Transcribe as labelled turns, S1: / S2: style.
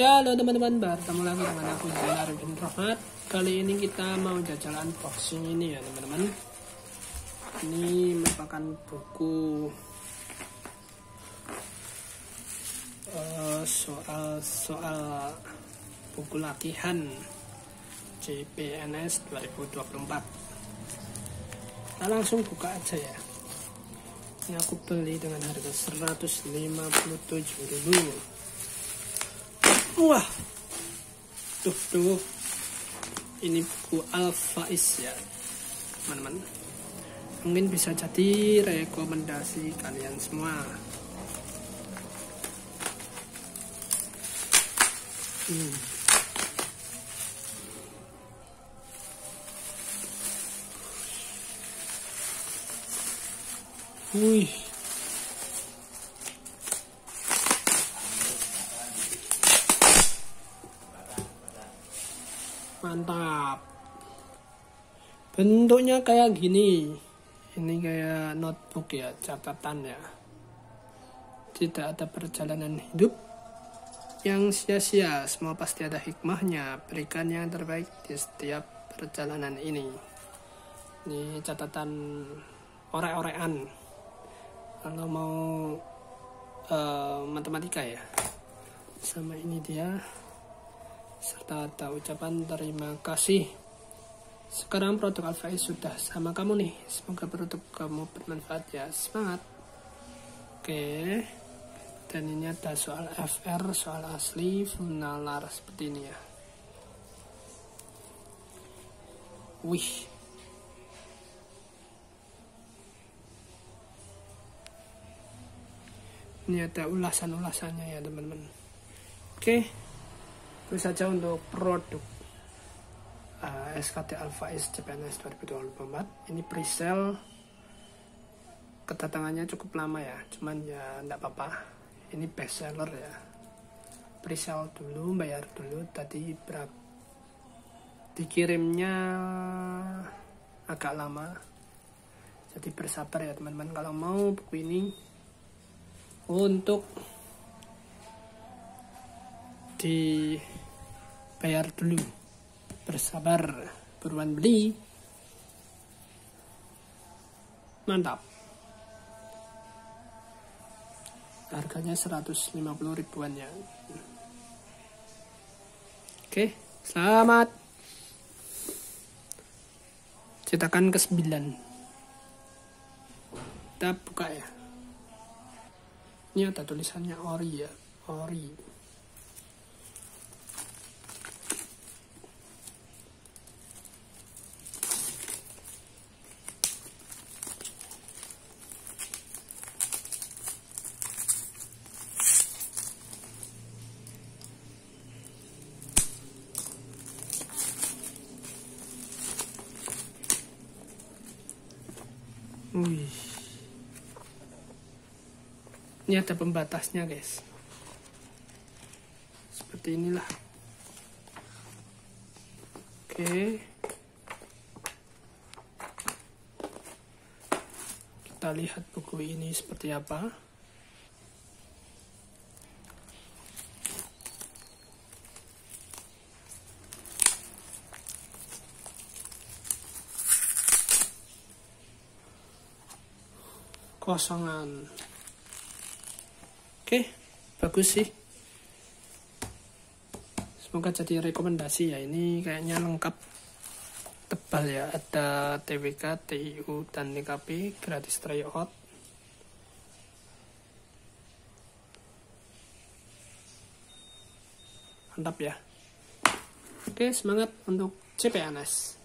S1: Halo teman-teman, bertemu lagi dengan aku Zainal bin Rahmat. Kali ini kita mau jajal unboxing ini ya teman-teman. Ini merupakan buku uh, soal soal buku latihan CPNS 2024. Kita langsung buka aja ya. Ini aku beli dengan harga 157 dulu wah. Tuh tuh ini buku Alfais ya. Teman-teman. Mungkin bisa jadi rekomendasi kalian semua. Hmm. Wih, mantap. Bentuknya kayak gini. Ini kayak notebook ya catatan ya. Tidak ada perjalanan hidup yang sia-sia. Semua pasti ada hikmahnya. Berikan yang terbaik di setiap perjalanan ini. Ini catatan orek-orekan. Kalau mau uh, matematika ya. Sama ini dia serta ada ucapan terima kasih. Sekarang produk Alpha sudah sama kamu nih. Semoga produk kamu bermanfaat ya. Semangat. Oke. Dan ini ada soal FR, soal asli, funalar seperti ini ya. Wih. Ini ada ulasan-ulasannya ya teman-teman. Oke. Itu saja untuk produk uh, SKT Alpha S CPNS 2024. Ini pre-sale kedatangannya cukup lama ya, cuman ya enggak apa-apa. Ini best seller ya. Pre-sale dulu, bayar dulu. Tadi berat dikirimnya agak lama. Jadi bersabar ya teman-teman kalau mau buku ini untuk dibayar dulu. Bersabar buruan beli. Mantap. Harganya 150 ribuan ya oke selamat. Cetakan ke 9 kita buka ya. Ini ada tulisannya ori ya ori Wih. Ini ada pembatasnya guys. Seperti inilah. Oke. Kita lihat buku ini seperti apa. Kosongan oke bagus sih. Semoga jadi rekomendasi ya. Ini kayaknya lengkap. Tebal ya. Ada TWK, TIU, dan TKP gratis tryout mantap ya. Oke semangat untuk CPNS